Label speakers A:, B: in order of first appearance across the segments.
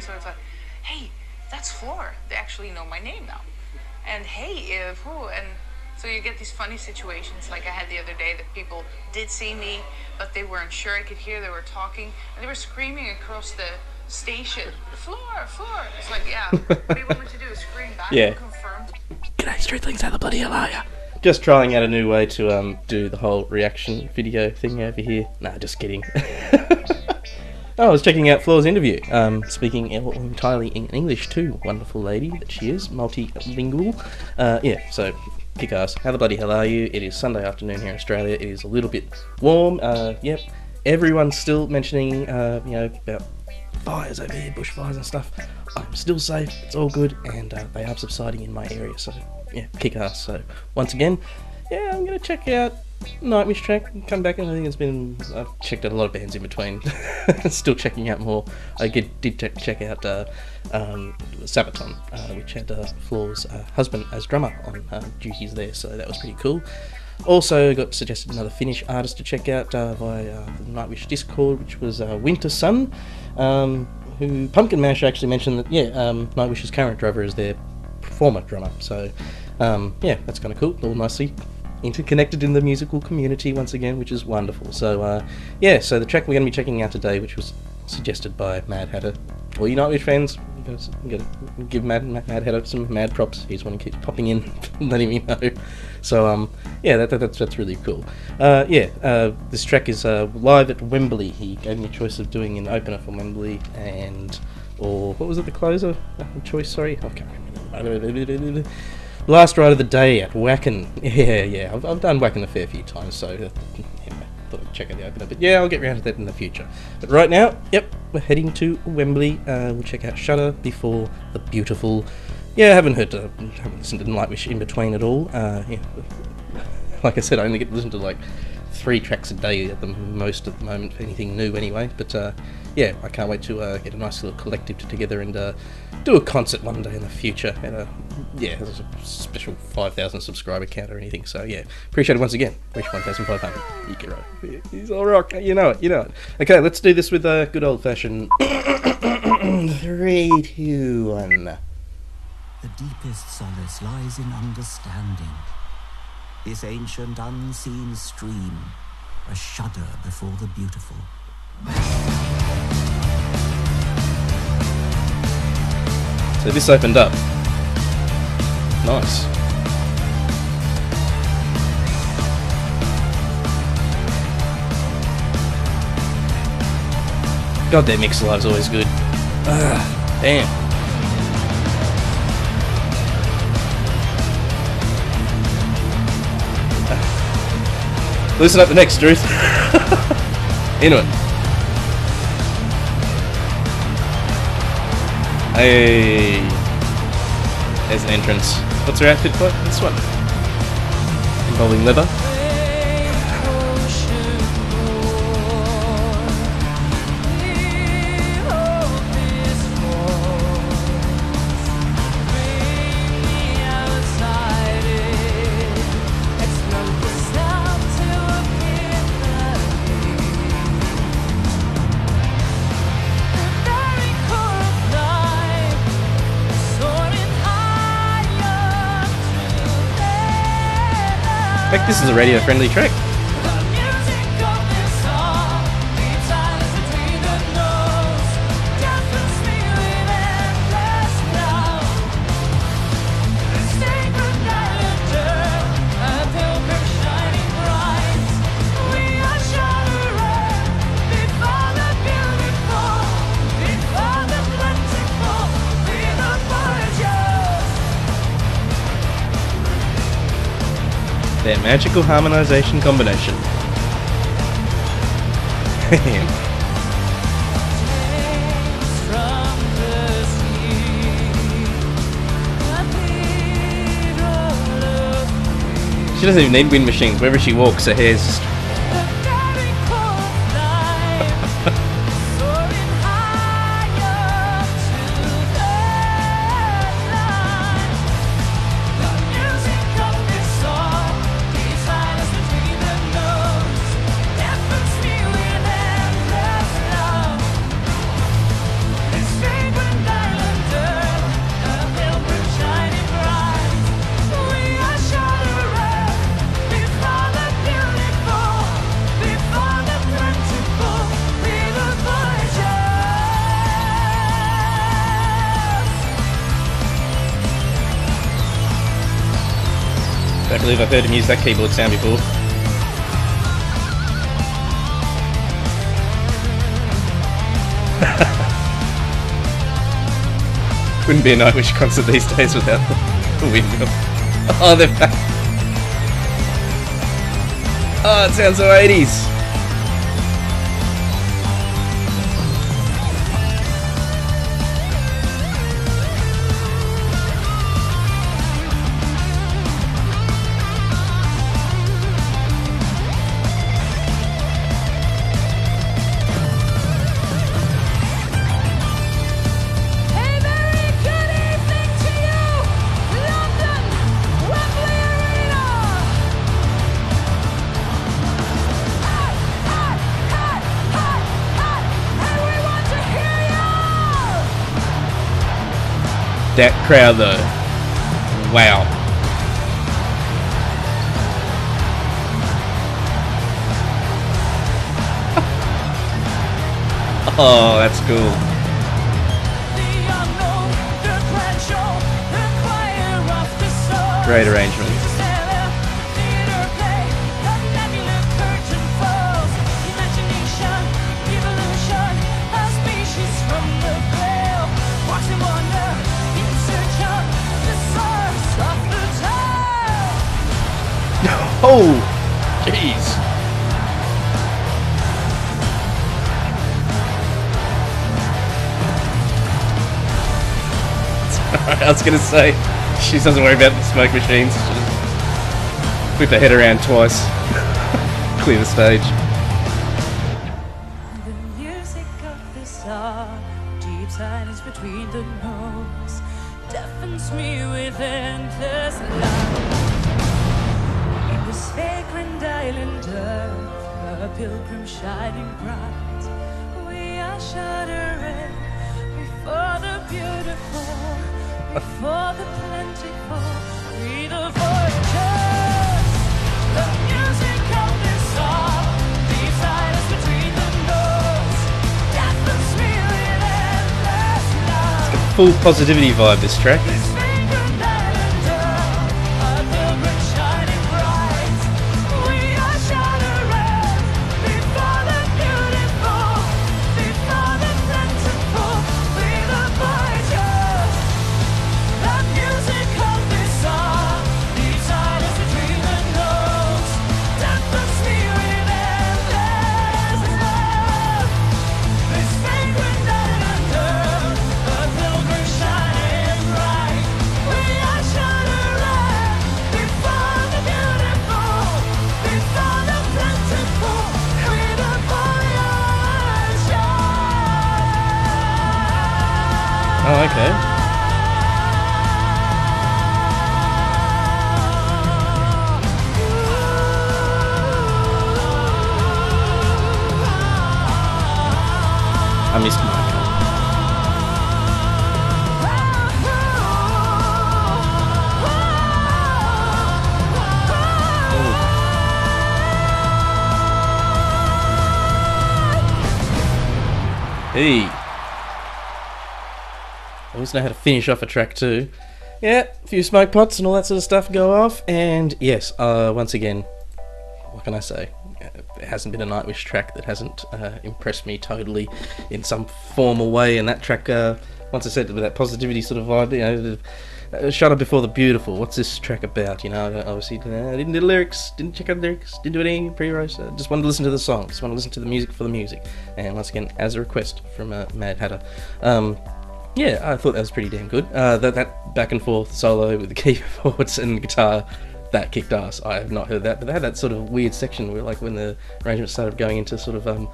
A: thing. So I thought, hey, that's Floor. They actually know my name now. And hey, if who and so you get these funny situations like I had the other day that people did see me, but they weren't sure I could hear. They were talking and they were screaming across the station, floor, floor. It's like, yeah, what do you want me to do? Scream back?
B: Yeah.
A: Confirm.
B: G'day, Streetlings, how the bloody hell are ya? Just trying out a new way to um do the whole reaction video thing over here. Nah, just kidding. oh, I was checking out Floor's interview. Um, speaking entirely in English too. Wonderful lady that she is, multilingual. Uh, yeah, so kick ass. How the bloody hell are you? It is Sunday afternoon here in Australia. It is a little bit warm. Uh, yep. Everyone's still mentioning, uh, you know, about fires over here, bushfires and stuff. I'm still safe. It's all good, and uh, they are subsiding in my area. So yeah, kick ass. So once again, yeah, I'm gonna check out Nightwish track come back. And I think it's been I've checked out a lot of bands in between. still checking out more. I did, did check, check out uh, um, Sabaton, uh, which had uh, Floor's uh, husband as drummer on uh, duties there. So that was pretty cool. Also, got suggested another Finnish artist to check out uh, uh, Nightwish Discord, which was uh, Wintersun, um, who Pumpkin Mash actually mentioned that, yeah, um, Nightwish's current drummer is their former drummer. So, um, yeah, that's kind of cool. All nicely interconnected in the musical community once again, which is wonderful. So, uh, yeah, so the track we're going to be checking out today, which was suggested by Mad Hatter. Nightwish fans, you gotta, give Mad, Mad, Mad Hatter some mad props. He's one who keeps popping in, letting me know. So, um, yeah, that, that, that's that's really cool. Uh, yeah, uh, this track is uh, live at Wembley. He gave me a choice of doing an opener for Wembley and or what was it, the closer uh, choice? Sorry, I can't remember. Last ride of the day at Wacken. Yeah, yeah, I've, I've done Wacken a fair few times, so uh, yeah, thought I'd check out the opener. But yeah, I'll get round to that in the future. But right now, yep, we're heading to Wembley. Uh, we'll check out Shudder before the beautiful. Yeah, I haven't heard, uh, haven't listened to Nightwish in between at all. Uh, yeah, like I said, I only get to listen to like three tracks a day at the most at the moment anything new anyway. But uh, yeah, I can't wait to uh, get a nice little collective together and uh, do a concert one day in the future. And uh, yeah, there's a special 5,000 subscriber count or anything. So yeah, appreciate it once again. Reach 1,500. Yukiro. He's all rock. You know it. You know it. Okay, let's do this with a good old fashioned three, two, one.
C: The deepest solace lies in understanding. This ancient unseen stream, a shudder before the beautiful.
B: So this opened up. Nice. God, that mix live's always good. Ugh, damn. Listen up the next, Ruth. Into it. Hey. There's an entrance. What's her outfit for? This one. Involving leather. I think this is a radio friendly track. Magical harmonization combination. she doesn't even need wind machines. Wherever she walks, her hair's Don't believe I've heard him use that keyboard sound before. Wouldn't be a Nightwish concert these days without the windmill. Oh, they're back. Oh, it sounds so 80s. That crowd though. Wow. Oh, that's cool. Great
D: unknown,
B: Oh, jeez. I was gonna say, she doesn't worry about the smoke machines. Just whip her head around twice, clear the stage.
D: The music of the song, deep silence between the notes, deafens me with endless love. This vagrant island earth, a pilgrim shining bright, we are shuddering before the beautiful, before the plentiful, we the voyagers. The music of this song.
B: Full positivity vibe this track. Hey. Always know how to finish off a track too. Yeah, a few smoke pots and all that sort of stuff go off, and yes, uh, once again, what can I say? It hasn't been a Nightwish track that hasn't uh, impressed me totally in some formal way, and that track, uh, once I said with that positivity sort of vibe, you know, uh, Shudder Before the Beautiful. What's this track about? You know, I obviously uh, didn't do the lyrics, didn't check out the lyrics, didn't do any pre-roast. Uh, just wanted to listen to the song, just want to listen to the music for the music. And once again, as a request from uh, Mad Hatter. Um, yeah, I thought that was pretty damn good. Uh, that that back and forth solo with the keyboards and guitar, that kicked ass. I have not heard that, but they had that sort of weird section where, like, when the arrangement started going into sort of um,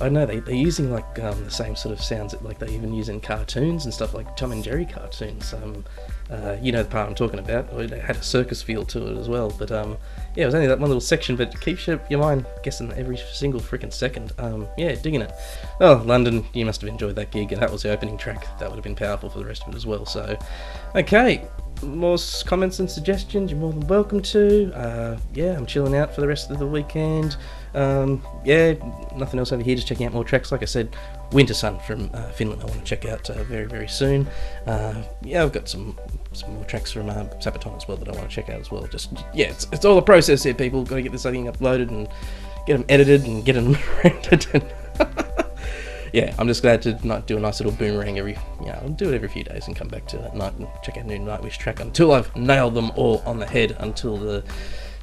B: I know they they're using like um, the same sort of sounds that like they even use in cartoons and stuff like Tom and Jerry cartoons. Um, uh, you know the part I'm talking about. It had a circus feel to it as well. But um, yeah, it was only that one little section, but it keeps your, your mind guessing every single freaking second. Um, yeah, digging it. Oh, London, you must have enjoyed that gig, and that was the opening track. That would have been powerful for the rest of it as well. So, okay, more comments and suggestions, you're more than welcome to. Uh, yeah, I'm chilling out for the rest of the weekend. Um, yeah, nothing else over here, just checking out more tracks. Like I said, Wintersun from uh, Finland, I want to check out uh, very, very soon. Uh, yeah, I've got some some more tracks from uh, Sabaton as well that I want to check out as well. Just yeah, it's, it's all a process here, people. Got to get this thing uploaded and get them edited and get them rendered. Yeah, I'm just glad to not do a nice little boomerang every, you know, I'll do it every few days and come back to that night and check out a new Nightwish track until I've nailed them all on the head until the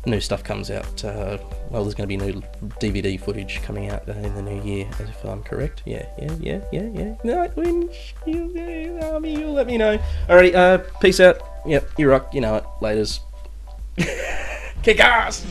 B: new stuff comes out. Uh, well, there's going to be new DVD footage coming out in the new year, if I'm correct. Yeah, yeah, yeah, yeah, yeah. Nightwish, you, you, Army, you let me know. Alrighty, uh, peace out. Yep, you rock. You know it. Laters. Kick ass.